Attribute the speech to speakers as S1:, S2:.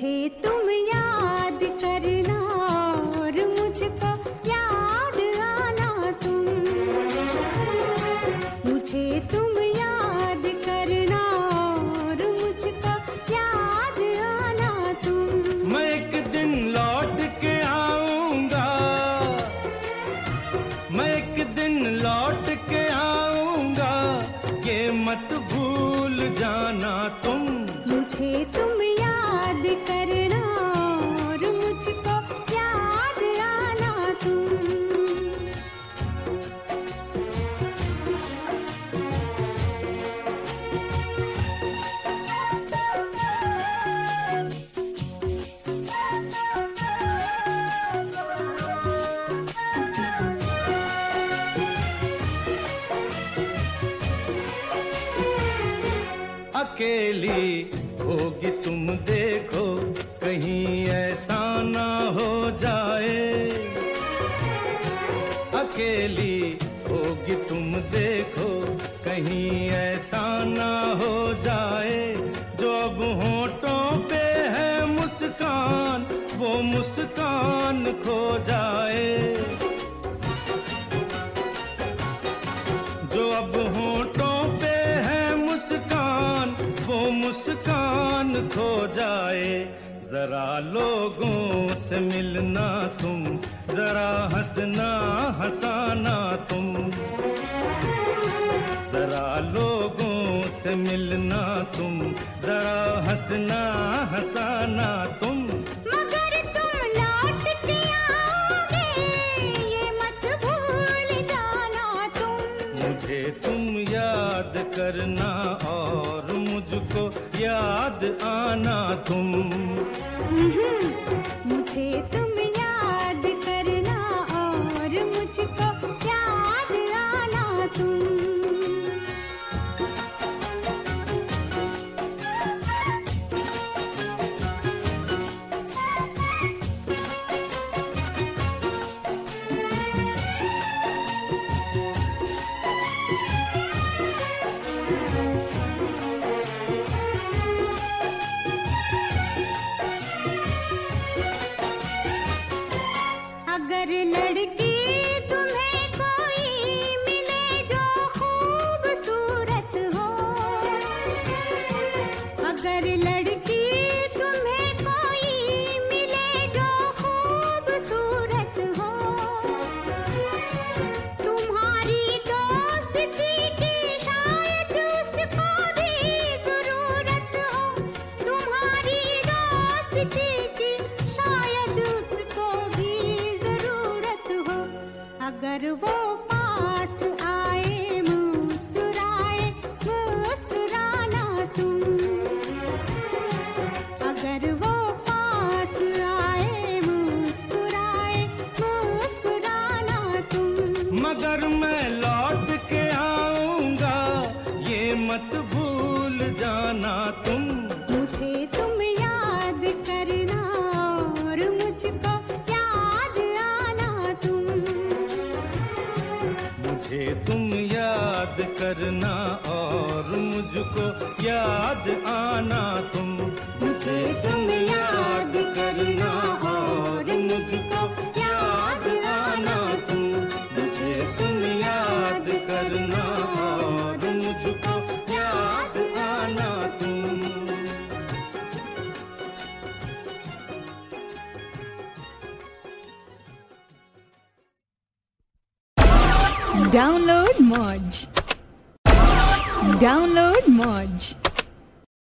S1: मुझे तुम याद करना और मुझको याद आना तुम। मुझे तुम याद करना और मुझको याद आना तुम।
S2: मैं एक दिन लौट के आऊँगा। मैं एक दिन लौट के आऊँगा। ये मत भूल जाना तुम अकेली होगी तुम देखो, कहीं ऐसा ना हो जाए। अकेली होगी तुम देखो, कहीं ऐसा ना हो जाए। जो अब होठों पे है मुस्कान, वो मुस्कान खो जाए। खो जाए, जरा लोगों से मिलना तुम, जरा हंसना, हंसाना तुम। जरा लोगों से मिलना तुम, जरा हंसना, हंसाना तुम। मुझे तुम याद करना और मुझको याद आना तुम।
S1: अगर अगर वो पास आए मुस्कुराए मुस्कुराना तुम। अगर वो पास आए मुस्कुराए मुस्कुराना तुम।
S2: मगर मैं लौट के आऊँगा ये मत भूल जाना तुम।
S1: मुझे तुम याद करना और मुझको
S2: याद करना और मुझको याद आना तुम मुझे तुम याद करना और मुझको याद आना तुम मुझे तुम याद करना और मुझको याद आना तुम
S1: Download
S3: Moj.
S1: Download
S3: Modge.